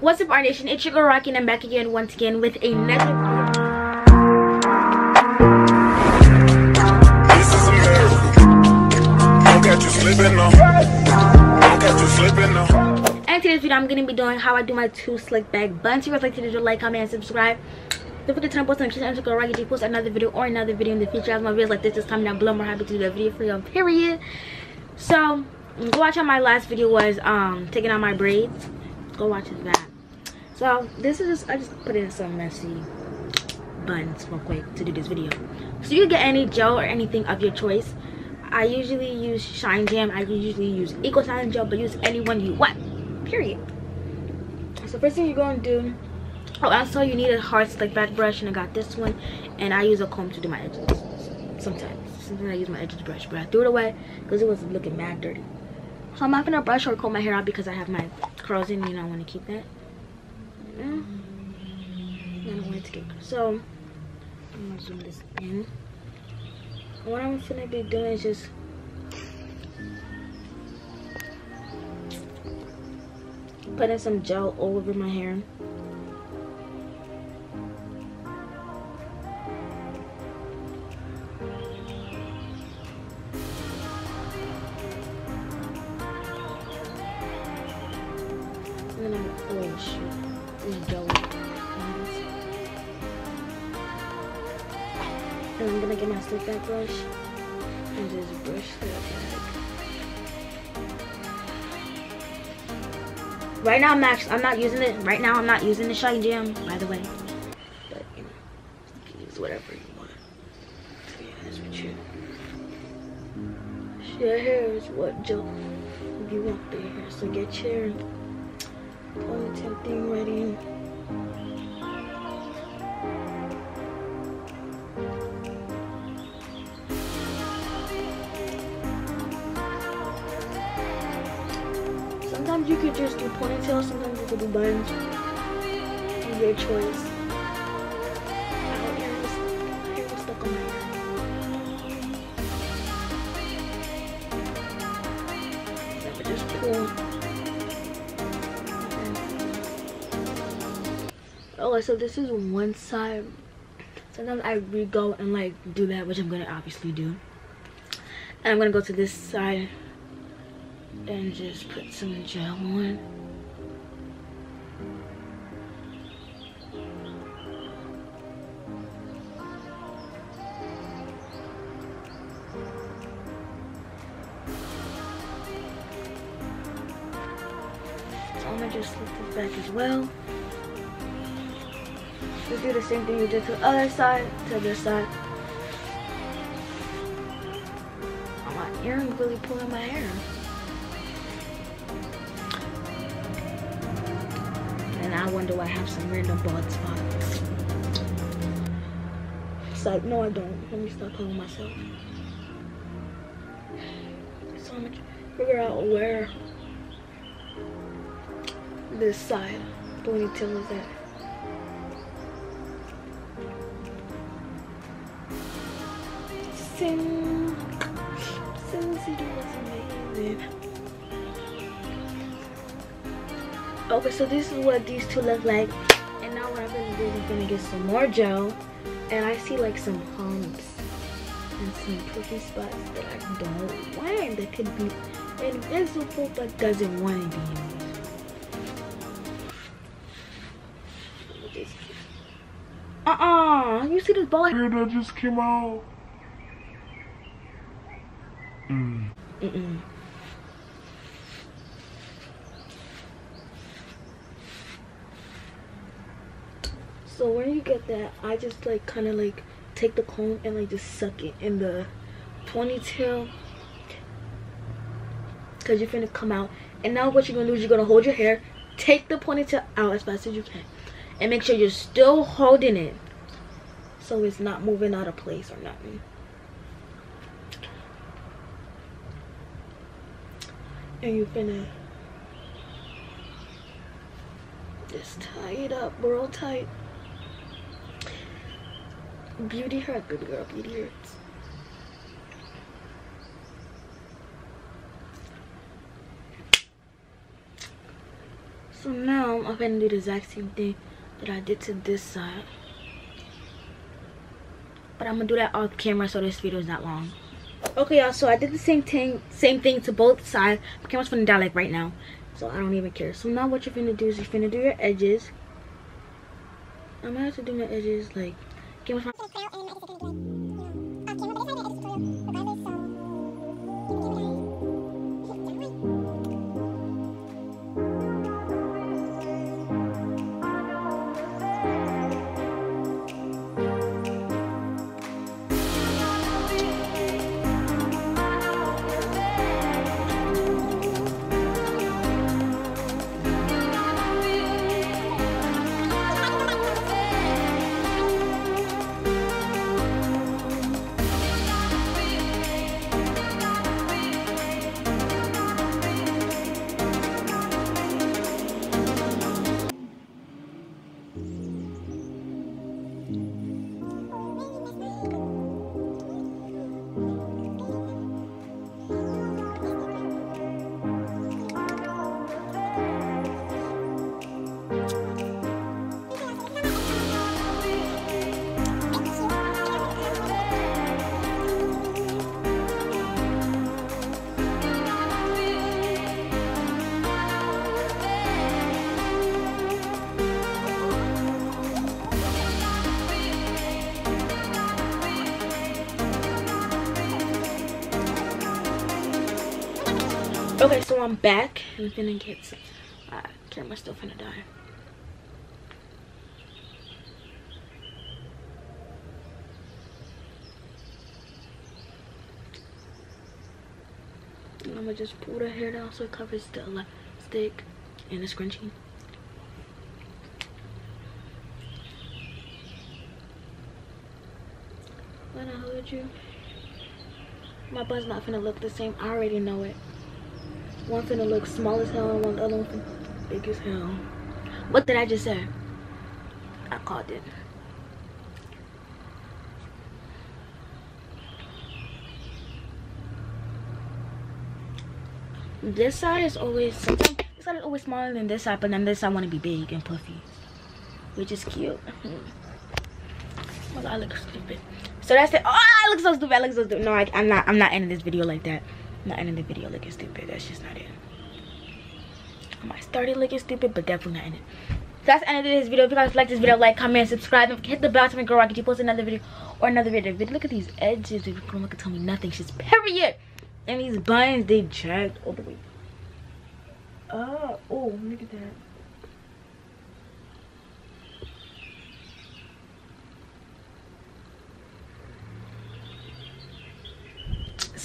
What's up, Rnation? It's your girl Raqi, and I'm back again once again with another video. This is Don't you slipping now. Don't catch you slipping now. And today's video, I'm gonna be doing how I do my two slick back buns. If you guys like to do, like, comment, and subscribe. Don't forget to turn on post notifications and Rocky G post another video or another video in the future. As my videos like this is coming down below, I'm more happy to do that video for you. Period. So go watch on my last video was um taking out my braids. Go watch that. So this is just I just put in some messy buns real quick to do this video. So you can get any gel or anything of your choice. I usually use Shine Jam. I usually use Eco Shine Gel, but use any one you want. Period. So first thing you're going to do. Oh, I also you need a hard slick back brush, and I got this one. And I use a comb to do my edges. Sometimes. Sometimes I use my edges brush, but I threw it away because it was looking mad dirty. So I'm not gonna brush or comb my hair out because I have my curls in. Know, I want to keep that. Yeah. I don't want to get so. I'm gonna zoom this in. What I'm gonna be doing is just putting some gel all over my hair. And I'm gonna get my slick back brush and just brush that. Right now I'm not I'm not using it. Right now I'm not using the shine jam, by the way. But you know, you can use whatever you want. To be honest with you. Your hair is what gel you want the hair. So get your uh, ponytail thing ready. Sometimes you could just do ponytails, sometimes you could do buns. Your choice. Ow, hair. Oh, so this is one side. Sometimes I re-go and like do that, which I'm gonna obviously do. And I'm gonna go to this side and just put some gel on. So I'm gonna just flip this back as well. Just do the same thing you did to the other side, to this side. Oh, my earring really pulling my hair. And I wonder why I have some random bald spots. It's like, no, I don't. Let me stop calling myself. So I'm gonna figure out where this side ponytail is at. Sin, Sin City was amazing. Okay, so this is what these two look like. And now what I'm gonna do is I'm gonna get some more gel. And I see like some humps and some pricky spots that I don't want. That could be invisible but doesn't want to be. Uh-uh. You see this ball? Hair that just came out. Mm. Mm-mm. So when you get that, I just like kind of like take the comb and like just suck it in the ponytail. Cause you're finna come out. And now what you're gonna do is you're gonna hold your hair, take the ponytail out as fast as you can. And make sure you're still holding it. So it's not moving out of place or nothing. And you're finna just tie it up real tight. Beauty hurts, baby girl. Beauty hurts. So now I'm gonna do the exact same thing that I did to this side. But I'm gonna do that off camera so this video is not long. Okay y'all, so I did the same thing same thing to both sides. My camera's gonna die like right now. So I don't even care. So now what you're gonna do is you're gonna do your edges. I'm gonna have to do my edges like camera's Okay, so I'm back. I'm finna get. Uh, camera's still finna die. And I'm gonna just pull the hair down so it covers the lipstick and the scrunchie. When I hold you, my butt's not finna look the same. I already know it. One finna look small as hell and one the other one finna big as hell. What did I just say? I called it. This side is always sometimes this side is always smaller than this side, but then this side want to be big and puffy, which is cute. oh, I look stupid. So that's it. Oh, I look so stupid. I look so stupid. No, I, I'm not. I'm not ending this video like that. Not ending the video looking stupid. That's just not it. I might start it looking stupid, but definitely not ending. So that's the end of this video. If you guys like this video, like, comment, subscribe, and hit the bell to make Girl Rocket You post another video or another video. Look at these edges. If you come look and tell me nothing, she's period. And these buns, they jagged all the way. Oh, oh, look at that.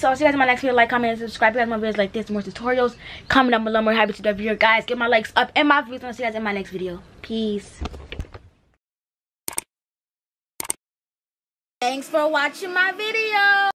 So I'll see you guys in my next video. Like, comment, and subscribe. If you guys want videos like this, more tutorials, comment down below. More happy to that video, guys. Get my likes up and my views. I'll see you guys in my next video. Peace. Thanks for watching my video.